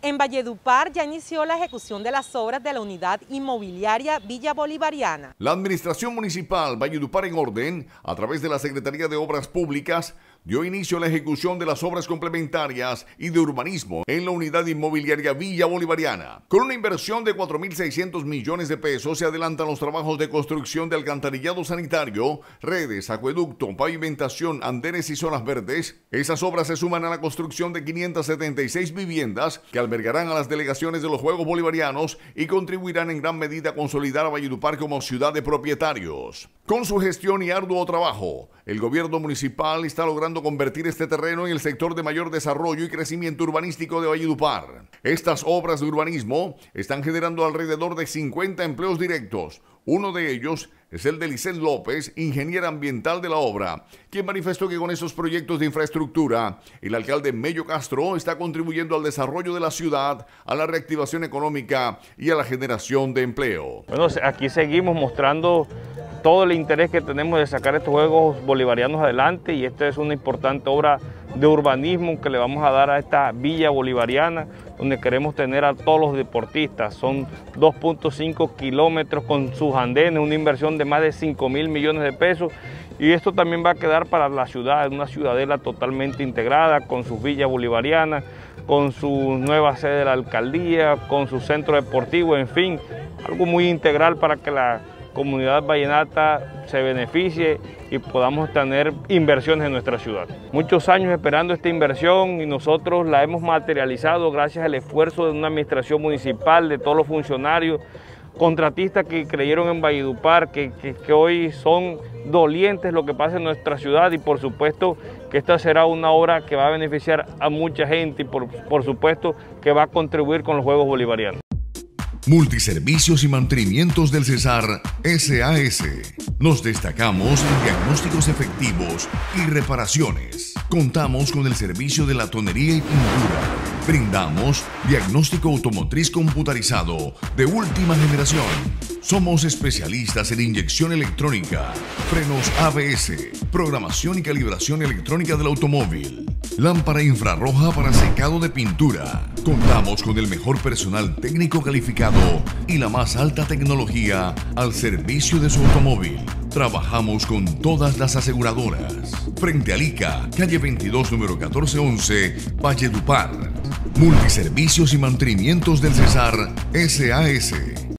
En Valledupar ya inició la ejecución de las obras de la unidad inmobiliaria Villa Bolivariana. La Administración Municipal Valledupar en Orden, a través de la Secretaría de Obras Públicas, dio inicio a la ejecución de las obras complementarias y de urbanismo en la unidad inmobiliaria Villa Bolivariana. Con una inversión de 4.600 millones de pesos se adelantan los trabajos de construcción de alcantarillado sanitario, redes, acueducto, pavimentación, andenes y zonas verdes. Esas obras se suman a la construcción de 576 viviendas que albergarán a las delegaciones de los Juegos Bolivarianos y contribuirán en gran medida a consolidar a Valledupar como ciudad de propietarios. Con su gestión y arduo trabajo, el gobierno municipal está logrando convertir este terreno en el sector de mayor desarrollo y crecimiento urbanístico de Valledupar. Estas obras de urbanismo están generando alrededor de 50 empleos directos. Uno de ellos es el de Lisset López, ingeniera ambiental de la obra, quien manifestó que con esos proyectos de infraestructura, el alcalde Mello Castro está contribuyendo al desarrollo de la ciudad, a la reactivación económica y a la generación de empleo. Bueno, aquí seguimos mostrando todo el interés que tenemos de sacar estos Juegos Bolivarianos adelante y esta es una importante obra de urbanismo que le vamos a dar a esta villa bolivariana, donde queremos tener a todos los deportistas. Son 2.5 kilómetros con sus andenes, una inversión de más de 5 mil millones de pesos y esto también va a quedar para la ciudad, una ciudadela totalmente integrada con sus villas bolivarianas, con su nueva sede de la alcaldía, con su centro deportivo, en fin, algo muy integral para que la comunidad vallenata se beneficie y podamos tener inversiones en nuestra ciudad. Muchos años esperando esta inversión y nosotros la hemos materializado gracias al esfuerzo de una administración municipal, de todos los funcionarios, contratistas que creyeron en Valledupar, que, hoy son dolientes lo que pasa en nuestra ciudad y por supuesto que esta será una obra que va a beneficiar a mucha gente y por, por supuesto que va a contribuir con los Juegos Bolivarianos. Multiservicios y mantenimientos del Cesar SAS. Nos destacamos en diagnósticos efectivos y reparaciones. Contamos con el servicio de la tonería y pintura Brindamos diagnóstico automotriz computarizado de última generación. Somos especialistas en inyección electrónica, frenos ABS, programación y calibración electrónica del automóvil, lámpara infrarroja para secado de pintura. Contamos con el mejor personal técnico calificado y la más alta tecnología al servicio de su automóvil. Trabajamos con todas las aseguradoras. Frente a ICA, calle 22, número 1411, Valledupar. Multiservicios y mantenimientos del Cesar SAS.